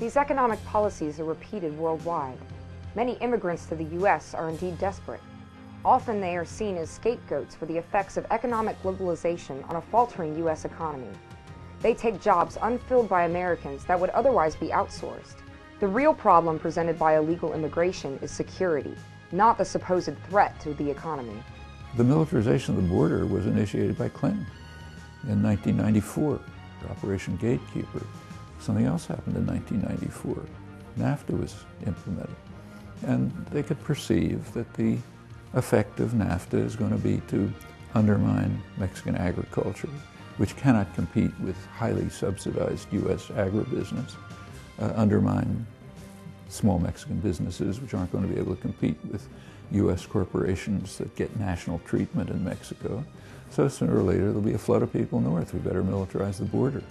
These economic policies are repeated worldwide. Many immigrants to the U.S. are indeed desperate. Often they are seen as scapegoats for the effects of economic globalization on a faltering U.S. economy. They take jobs unfilled by Americans that would otherwise be outsourced. The real problem presented by illegal immigration is security, not the supposed threat to the economy. The militarization of the border was initiated by Clinton in 1994, Operation Gatekeeper. Something else happened in 1994. NAFTA was implemented. And they could perceive that the effect of NAFTA is going to be to undermine Mexican agriculture, which cannot compete with highly subsidized U.S. agribusiness, uh, undermine small Mexican businesses, which aren't going to be able to compete with U.S. corporations that get national treatment in Mexico. So sooner or later, there'll be a flood of people north. We better militarize the border.